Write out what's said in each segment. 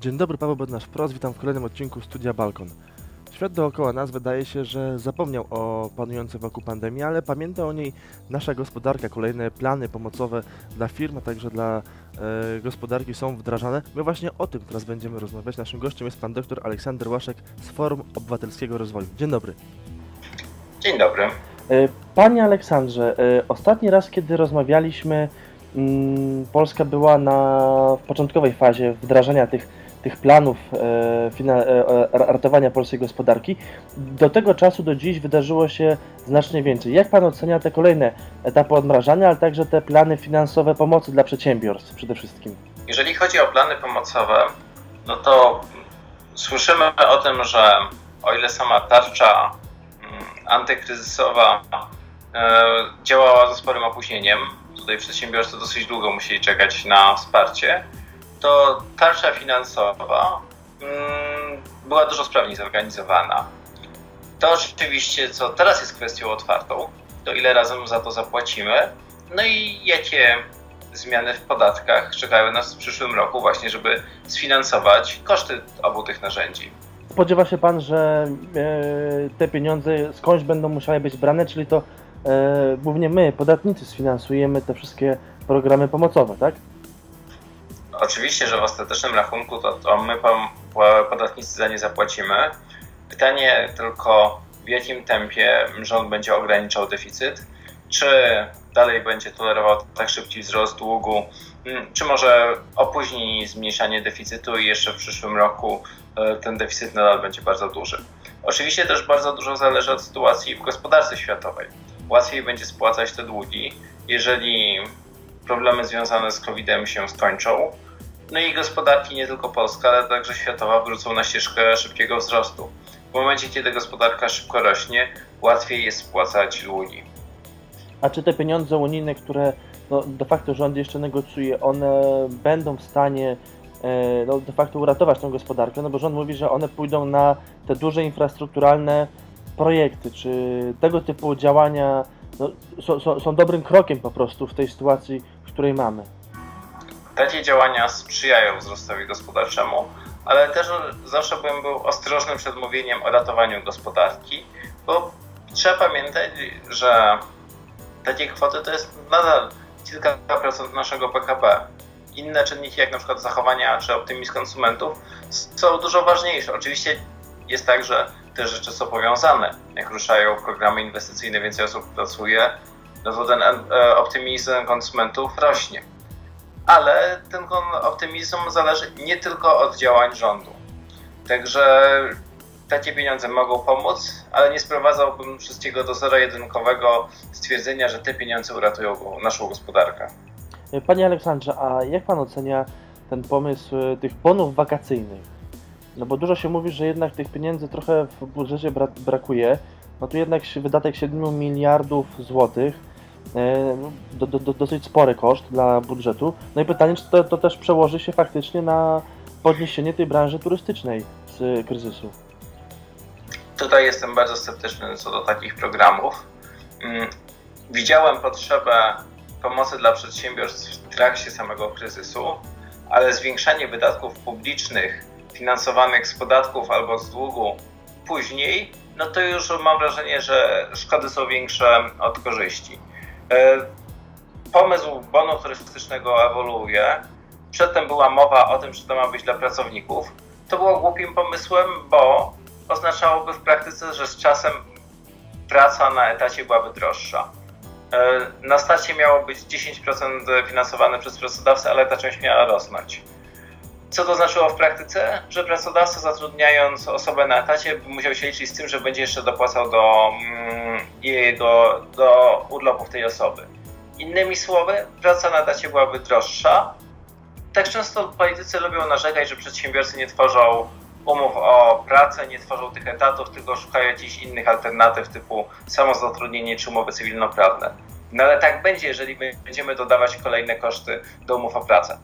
Dzień dobry, Paweł Bednarz-Wprost, witam w kolejnym odcinku Studia Balkon. Świat dookoła nas wydaje się, że zapomniał o panującej wokół pandemii, ale pamięta o niej nasza gospodarka. Kolejne plany pomocowe dla firm, a także dla e, gospodarki są wdrażane. My właśnie o tym teraz będziemy rozmawiać. Naszym gościem jest pan dr Aleksander Łaszek z Forum Obywatelskiego Rozwoju. Dzień dobry. Dzień dobry. E, panie Aleksandrze, e, ostatni raz, kiedy rozmawialiśmy, mm, Polska była na początkowej fazie wdrażania tych tych planów e, e, e, ratowania polskiej gospodarki. Do tego czasu, do dziś wydarzyło się znacznie więcej. Jak Pan ocenia te kolejne etapy odmrażania, ale także te plany finansowe pomocy dla przedsiębiorstw przede wszystkim? Jeżeli chodzi o plany pomocowe, no to słyszymy o tym, że o ile sama tarcza mm, antykryzysowa działała ze sporym opóźnieniem, tutaj przedsiębiorcy dosyć długo musieli czekać na wsparcie, to tarcza finansowa mm, była dużo sprawniej zorganizowana. To oczywiście, co teraz jest kwestią otwartą, to ile razem za to zapłacimy, no i jakie zmiany w podatkach czekają nas w przyszłym roku właśnie, żeby sfinansować koszty obu tych narzędzi. Spodziewa się Pan, że e, te pieniądze skądś będą musiały być brane, czyli to e, głównie my, podatnicy, sfinansujemy te wszystkie programy pomocowe, tak? Oczywiście, że w ostatecznym rachunku to, to my podatnicy za nie zapłacimy. Pytanie tylko, w jakim tempie rząd będzie ograniczał deficyt, czy dalej będzie tolerował tak szybki wzrost długu, mm, czy może opóźni zmniejszanie deficytu i jeszcze w przyszłym roku e, ten deficyt nadal będzie bardzo duży. Oczywiście też bardzo dużo zależy od sytuacji w gospodarce światowej. Łatwiej będzie spłacać te długi, jeżeli problemy związane z COVID-em się skończą, no i gospodarki nie tylko polska, ale także światowa wrócą na ścieżkę szybkiego wzrostu. W momencie, kiedy gospodarka szybko rośnie, łatwiej jest spłacać długi. A czy te pieniądze unijne, które no, de facto rząd jeszcze negocjuje, one będą w stanie e, no, de facto uratować tę gospodarkę? No bo rząd mówi, że one pójdą na te duże infrastrukturalne projekty. Czy tego typu działania no, są, są, są dobrym krokiem po prostu w tej sytuacji, w której mamy? Takie działania sprzyjają wzrostowi gospodarczemu, ale też zawsze bym był ostrożny przed mówieniem o ratowaniu gospodarki, bo trzeba pamiętać, że takie kwoty to jest nadal kilka procent naszego PKB. Inne czynniki, jak na przykład zachowania czy optymizm konsumentów, są dużo ważniejsze. Oczywiście jest tak, że te rzeczy są powiązane. Jak ruszają programy inwestycyjne, więcej osób pracuje, no to ten optymizm konsumentów rośnie ale ten optymizm zależy nie tylko od działań rządu. Także takie pieniądze mogą pomóc, ale nie sprowadzałbym wszystkiego do zero-jedynkowego stwierdzenia, że te pieniądze uratują naszą gospodarkę. Panie Aleksandrze, a jak Pan ocenia ten pomysł e, tych bonów wakacyjnych? No bo dużo się mówi, że jednak tych pieniędzy trochę w budżecie brakuje. No tu jednak wydatek 7 miliardów złotych do, do, dosyć spory koszt dla budżetu. No i pytanie, czy to, to też przełoży się faktycznie na podniesienie tej branży turystycznej z kryzysu? Tutaj jestem bardzo sceptyczny co do takich programów. Mm, widziałem potrzebę pomocy dla przedsiębiorstw w trakcie samego kryzysu, ale zwiększanie wydatków publicznych finansowanych z podatków albo z długu później, no to już mam wrażenie, że szkody są większe od korzyści. E, pomysł bonu turystycznego ewoluuje. Przedtem była mowa o tym, że to ma być dla pracowników. To było głupim pomysłem, bo oznaczałoby w praktyce, że z czasem praca na etacie byłaby droższa. E, na starcie miało być 10% finansowane przez pracodawcę, ale ta część miała rosnąć. Co to znaczyło w praktyce? Że pracodawca zatrudniając osobę na etacie musiał się liczyć z tym, że będzie jeszcze dopłacał do mm, jego do urlopów tej osoby. Innymi słowy, praca na etacie byłaby droższa. Tak często politycy lubią narzekać, że przedsiębiorcy nie tworzą umów o pracę, nie tworzą tych etatów, tylko szukają jakichś innych alternatyw typu samozatrudnienie czy umowy cywilnoprawne. No ale tak będzie, jeżeli będziemy dodawać kolejne koszty do umów o pracę.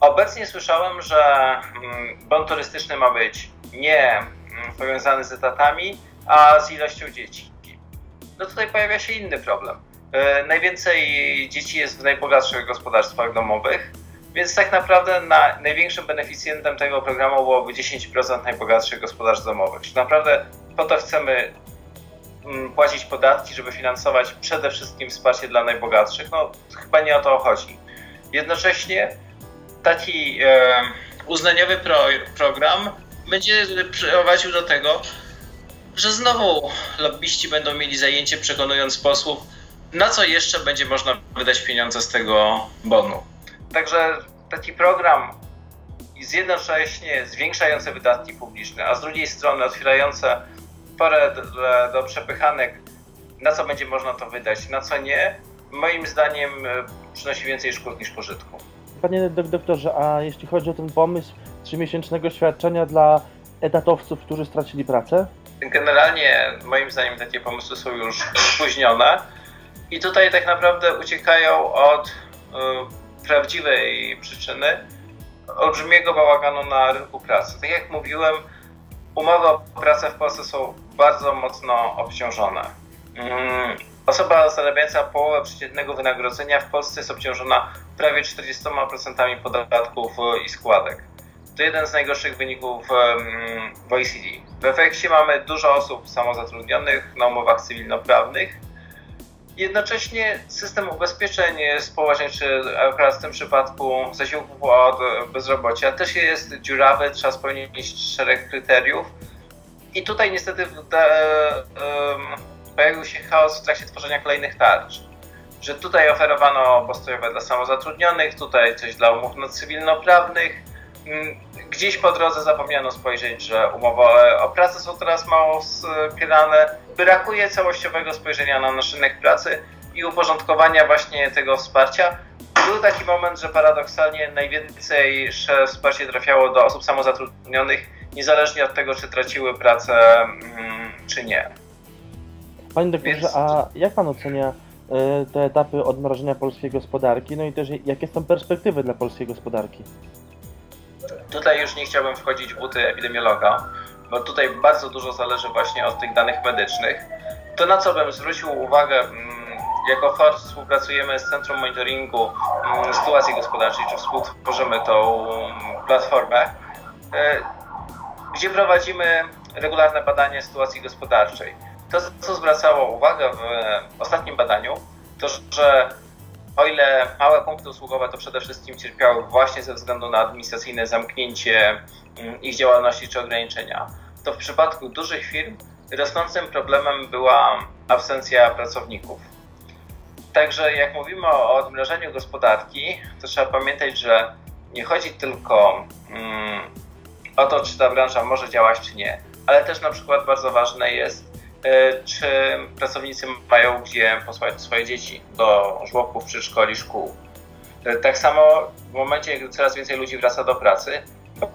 Obecnie słyszałem, że mm, bon turystyczny ma być nie mm, powiązany z etatami, a z ilością dzieci. No tutaj pojawia się inny problem. E, najwięcej dzieci jest w najbogatszych gospodarstwach domowych, Więc tak naprawdę na, największym beneficjentem tego programu byłoby 10% najbogatszych gospodarstw domowych. Czyli naprawdę po to chcemy mm, płacić podatki, żeby finansować przede wszystkim wsparcie dla najbogatszych. No chyba nie o to chodzi. Jednocześnie taki e, uznaniowy pro, program będzie prowadził do tego, że znowu lobbyści będą mieli zajęcie przekonując posłów, na co jeszcze będzie można wydać pieniądze z tego bonu. Także taki program jest jednocześnie zwiększający wydatki publiczne, a z drugiej strony otwierające porę do, do przepychanek, na co będzie można to wydać, na co nie, moim zdaniem e, przynosi więcej szkód niż pożytku. Panie doktorze, a jeśli chodzi o ten pomysł trzymiesięcznego świadczenia dla etatowców, którzy stracili pracę? Generalnie moim zdaniem takie pomysły są już spóźnione i tutaj tak naprawdę uciekają od y, prawdziwej przyczyny olbrzymiego bałaganu na rynku pracy. Tak jak mówiłem, umowy o pracę w Polsce są bardzo mocno obciążone. Mm, osoba zarabiająca połowę przeciętnego wynagrodzenia w Polsce jest obciążona prawie 40% podatków i składek. To jeden z najgorszych wyników w OECD. W efekcie mamy dużo osób samozatrudnionych na umowach cywilnoprawnych. Jednocześnie system ubezpieczeń społecznych, czy akurat w tym przypadku zasiłków od bezrobocia, też jest dziurawy, trzeba spełnić szereg kryteriów. I tutaj niestety pojawił się chaos w trakcie tworzenia kolejnych tarcz. Że tutaj oferowano postojowe dla samozatrudnionych, tutaj coś dla umów cywilnoprawnych, Mm, gdzieś po drodze zapomniano spojrzeć, że umowy o pracę są teraz mało wspierane. Brakuje całościowego spojrzenia na nasz rynek pracy i uporządkowania właśnie tego wsparcia. Był taki moment, że paradoksalnie najwięcej wsparcie trafiało do osób samozatrudnionych, niezależnie od tego, czy traciły pracę, mm, czy nie. Panie doktorze, Więc... a jak pan ocenia e, te etapy odmrożenia polskiej gospodarki? No i też jakie są perspektywy dla polskiej gospodarki? Tutaj już nie chciałbym wchodzić w buty epidemiologa, bo tutaj bardzo dużo zależy właśnie od tych danych medycznych. To na co bym zwrócił uwagę, mm, jako FORT współpracujemy z Centrum Monitoringu mm, Sytuacji Gospodarczej, czy współtworzymy tą mm, platformę, e, gdzie prowadzimy regularne badanie sytuacji gospodarczej. To, co zwracało uwagę w ostatnim badaniu, to że o ile małe punkty usługowe to przede wszystkim cierpiały właśnie ze względu na administracyjne zamknięcie mm, ich działalności czy ograniczenia, to w przypadku dużych firm rosnącym problemem była absencja pracowników. Także jak mówimy o odmrożeniu gospodarki, to trzeba pamiętać, że nie chodzi tylko mm, o to, czy ta branża może działać, czy nie, ale też na przykład bardzo ważne jest, czy pracownicy mają gdzie posłać swoje dzieci do żłobków, przedszkoli, szkół. E, tak samo w momencie, gdy coraz więcej ludzi wraca do pracy,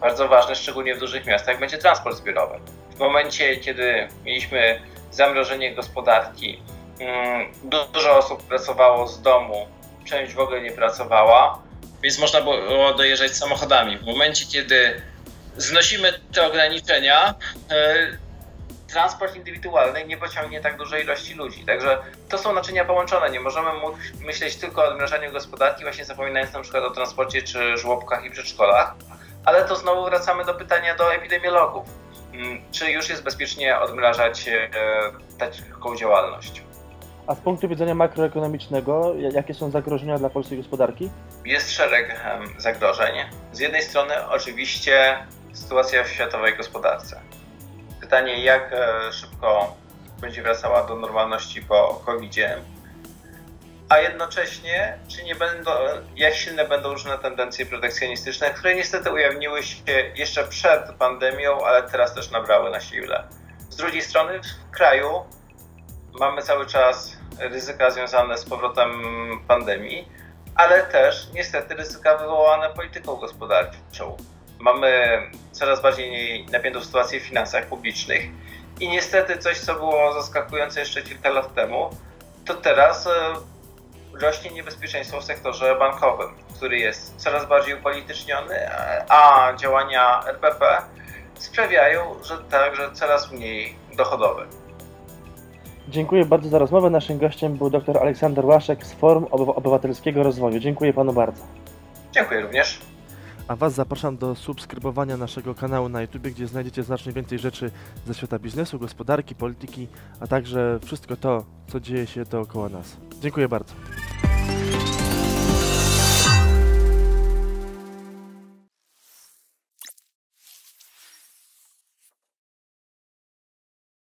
bardzo ważne, szczególnie w dużych miastach, będzie transport zbiorowy. W momencie, kiedy mieliśmy zamrożenie gospodarki, mm, dużo osób pracowało z domu, część w ogóle nie pracowała, więc można było dojeżdżać samochodami. W momencie, kiedy znosimy te ograniczenia, e, transport indywidualny nie pociągnie tak dużej ilości ludzi. Także to są naczynia połączone. Nie możemy myśleć tylko o odmrażaniu gospodarki, właśnie zapominając na przykład o transporcie czy żłobkach i przedszkolach. Ale to znowu wracamy do pytania do epidemiologów. Mm, czy już jest bezpiecznie odmrażać e, taką działalność? A z punktu widzenia makroekonomicznego, jakie są zagrożenia dla polskiej gospodarki? Jest szereg zagrożeń. Z jednej strony oczywiście sytuacja w światowej gospodarce pytanie, jak e, szybko będzie wracała do normalności po COVID-zie, a jednocześnie, czy nie będą, jak silne będą różne tendencje protekcjonistyczne, które niestety ujawniły się jeszcze przed pandemią, ale teraz też nabrały na sile. Z drugiej strony, w kraju mamy cały czas ryzyka związane z powrotem pandemii, ale też niestety ryzyka wywołane polityką gospodarczą mamy coraz bardziej napiętą sytuację w finansach publicznych i niestety coś, co było zaskakujące jeszcze kilka lat temu, to teraz e, rośnie niebezpieczeństwo w sektorze bankowym, który jest coraz bardziej upolityczniony, a działania RPP sprawiają, że także coraz mniej dochodowy. Dziękuję bardzo za rozmowę. Naszym gościem był dr Aleksander Łaszek z Forum Obywatelskiego Rozwoju. Dziękuję panu bardzo. Dziękuję również. A Was zapraszam do subskrybowania naszego kanału na YouTube, gdzie znajdziecie znacznie więcej rzeczy ze świata biznesu, gospodarki, polityki, a także wszystko to, co dzieje się dookoła nas. Dziękuję bardzo.